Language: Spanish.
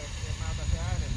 este, mata se.